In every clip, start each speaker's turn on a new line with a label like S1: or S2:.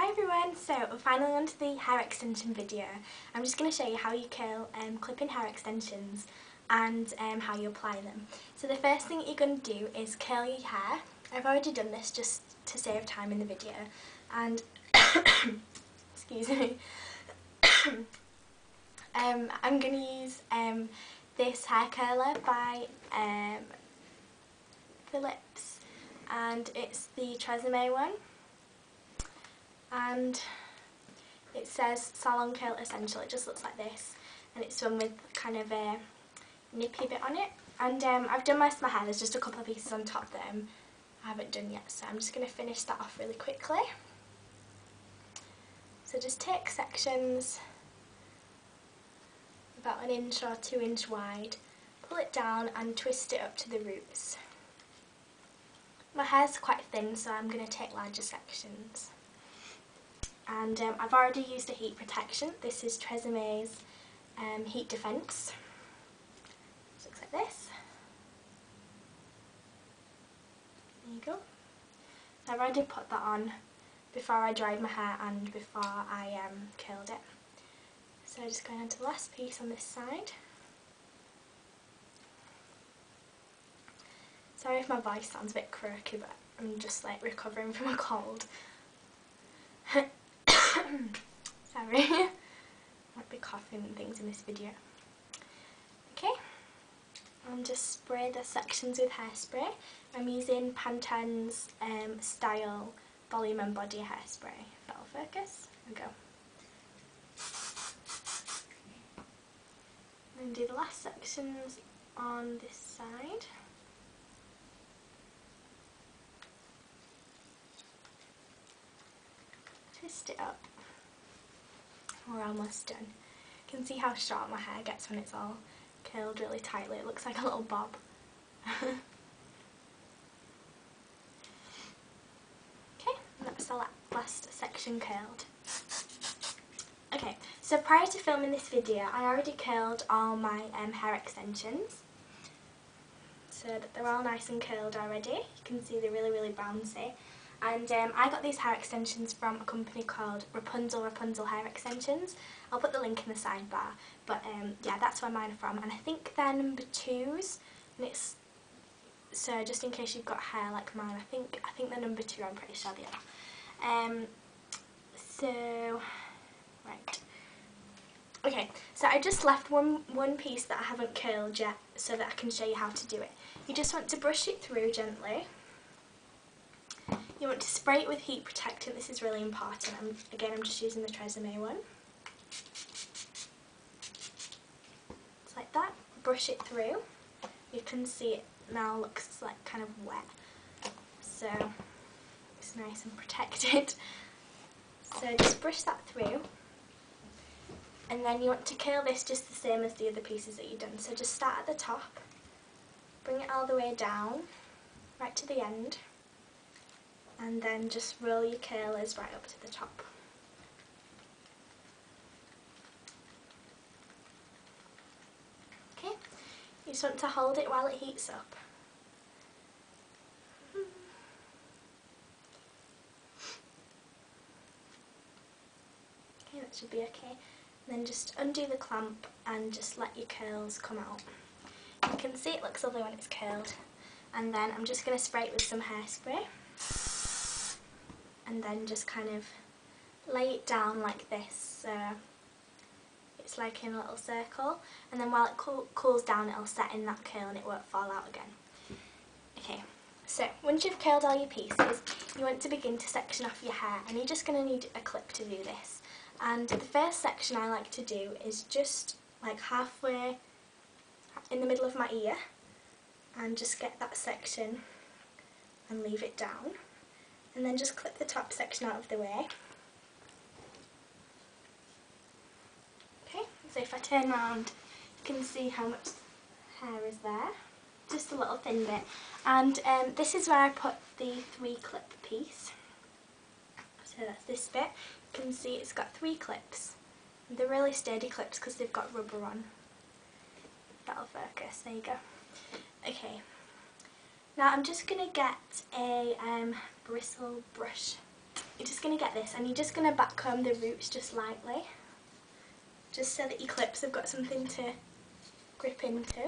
S1: Hi everyone, so we're finally on to the hair extension video. I'm just going to show you how you curl um, clip-in hair extensions and um, how you apply them. So the first thing you're going to do is curl your hair. I've already done this just to save time in the video and excuse me um, I'm going to use um, this hair curler by um, Philips and it's the Tresemme one and it says Salon Curl Essential, it just looks like this and it's done with kind of a nippy bit on it and um, I've done most of my hair, there's just a couple of pieces on top that um, I haven't done yet so I'm just going to finish that off really quickly. So just take sections about an inch or two inch wide, pull it down and twist it up to the roots. My hair's quite thin so I'm going to take larger sections. And um, I've already used a heat protection. This is Tresemme's um, Heat Defence. Looks like this. There you go. I've already put that on before I dried my hair and before I um, curled it. So just going on to the last piece on this side. Sorry if my voice sounds a bit croaky but I'm just like recovering from a cold. Sorry. Might be coughing and things in this video. Okay. And just spray the sections with hairspray. I'm using Pantene's um, Style Volume and Body Hairspray. That'll focus. We go. And do the last sections on this side. Twist it up. We're almost done. You can see how short my hair gets when it's all curled really tightly. It looks like a little bob. okay, that's the last section curled. Okay, so prior to filming this video, I already curled all my um, hair extensions. So that they're all nice and curled already. You can see they're really, really bouncy and um, I got these hair extensions from a company called Rapunzel Rapunzel Hair Extensions. I'll put the link in the sidebar but um, yeah that's where mine are from and I think they're number twos and it's so just in case you've got hair like mine I think I think they're number two I'm pretty sure they are. Um, so right okay so I just left one one piece that I haven't curled yet so that I can show you how to do it. You just want to brush it through gently you want to spray it with heat protectant, this is really important. I'm, again, I'm just using the Tresemme one. It's like that. Brush it through. You can see it now looks like kind of wet. So it's nice and protected. So just brush that through. And then you want to curl this just the same as the other pieces that you've done. So just start at the top, bring it all the way down, right to the end and then just roll your curlers right up to the top. Okay, you just want to hold it while it heats up. Okay, that should be okay. And then just undo the clamp and just let your curls come out. You can see it looks lovely when it's curled. And then I'm just going to spray it with some hairspray and then just kind of lay it down like this so it's like in a little circle and then while it cool, cools down it'll set in that curl and it won't fall out again. Okay, so once you've curled all your pieces you want to begin to section off your hair and you're just going to need a clip to do this and the first section I like to do is just like halfway in the middle of my ear and just get that section and leave it down and then just clip the top section out of the way. Okay, so if I turn around you can see how much hair is there, just a little thin bit. And um, this is where I put the three clip piece. So that's this bit. You can see it's got three clips. They're really sturdy clips because they've got rubber on. That'll focus, there you go. Okay, now I'm just going to get a um, bristle brush you're just going to get this and you're just going to backcomb the roots just lightly. Just so that your clips have got something to grip into.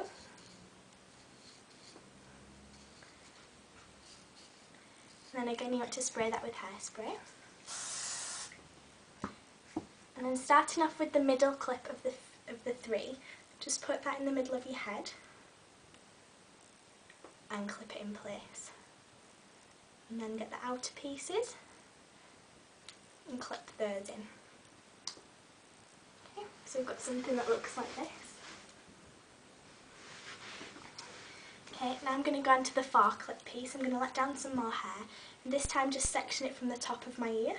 S1: And then again you want to spray that with hairspray. And then starting off with the middle clip of the, of the three, just put that in the middle of your head and clip it in place. And then get the outer pieces and clip those in. Okay, so we've got something that looks like this. Okay, now I'm going to go into the far clip piece. I'm going to let down some more hair. And this time just section it from the top of my ear.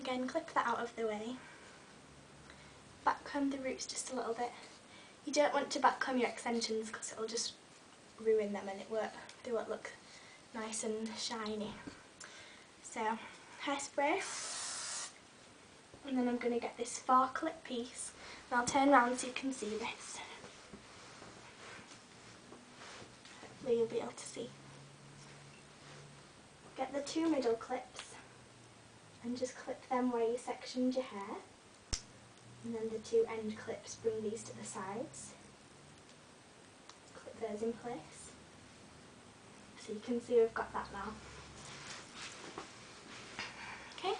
S1: Again, clip that out of the way. Backcomb the roots just a little bit. You don't want to backcomb your extensions because it'll just ruin them and it won't, they won't look nice and shiny. So, hairspray. And then I'm going to get this far clip piece and I'll turn around so you can see this. Hopefully you'll be able to see. Get the two middle clips and just clip them where you sectioned your hair. And then the two end clips, bring these to the sides. Clip those in place. So you can see we've got that now. Okay,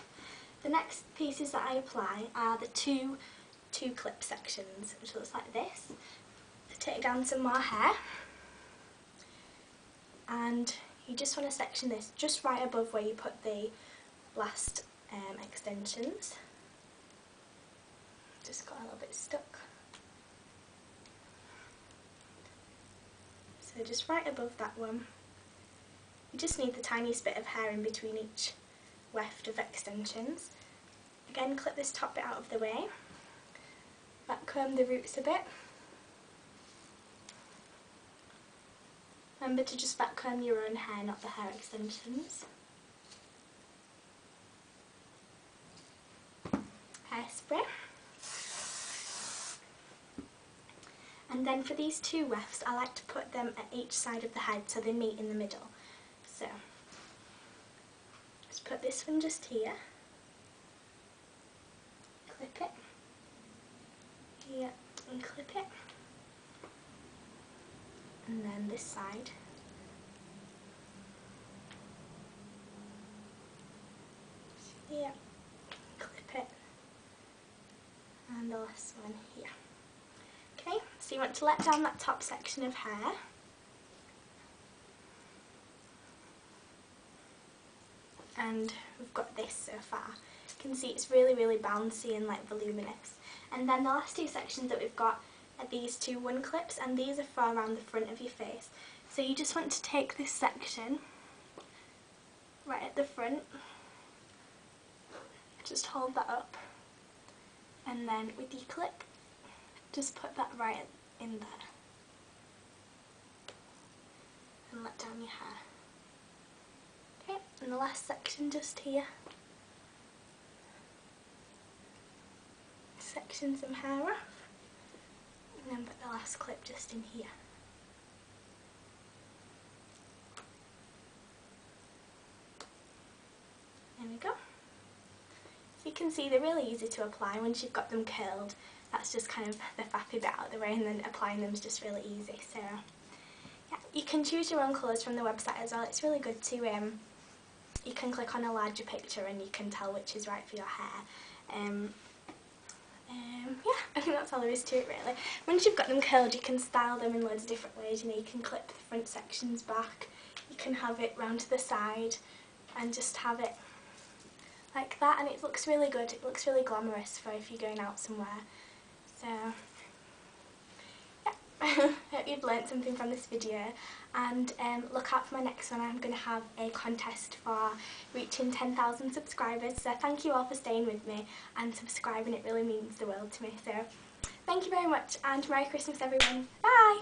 S1: the next pieces that I apply are the two two clip sections, which looks like this. So take down some more hair and you just want to section this just right above where you put the last um, extensions. Just got a little bit stuck. So just right above that one. You just need the tiniest bit of hair in between each weft of extensions. Again clip this top bit out of the way. Backcomb the roots a bit. Remember to just backcomb your own hair, not the hair extensions. Hairspray. And then for these two wefts, I like to put them at each side of the head so they meet in the middle. So, just put this one just here. Clip it. Here and clip it. And then this side. Here, clip it. And the last one here. So you want to let down that top section of hair. And we've got this so far. You can see it's really, really bouncy and like voluminous. And then the last two sections that we've got are these two one clips and these are for around the front of your face. So you just want to take this section right at the front, just hold that up and then with your clip just put that right in there and let down your hair. Okay, and the last section just here. Section some hair off and then put the last clip just in here. There we go. So you can see they're really easy to apply once you've got them curled that's just kind of the faffy bit out of the way and then applying them is just really easy. So yeah, you can choose your own colours from the website as well. It's really good to, um, you can click on a larger picture and you can tell which is right for your hair. Um, um, yeah, I think that's all there is to it really. Once you've got them curled you can style them in loads of different ways. You know, you can clip the front sections back, you can have it round to the side and just have it like that and it looks really good, it looks really glamorous for if you're going out somewhere. So yeah, hope you've learnt something from this video and um, look out for my next one. I'm going to have a contest for reaching 10,000 subscribers. So thank you all for staying with me and subscribing. It really means the world to me. So thank you very much and Merry Christmas everyone. Bye!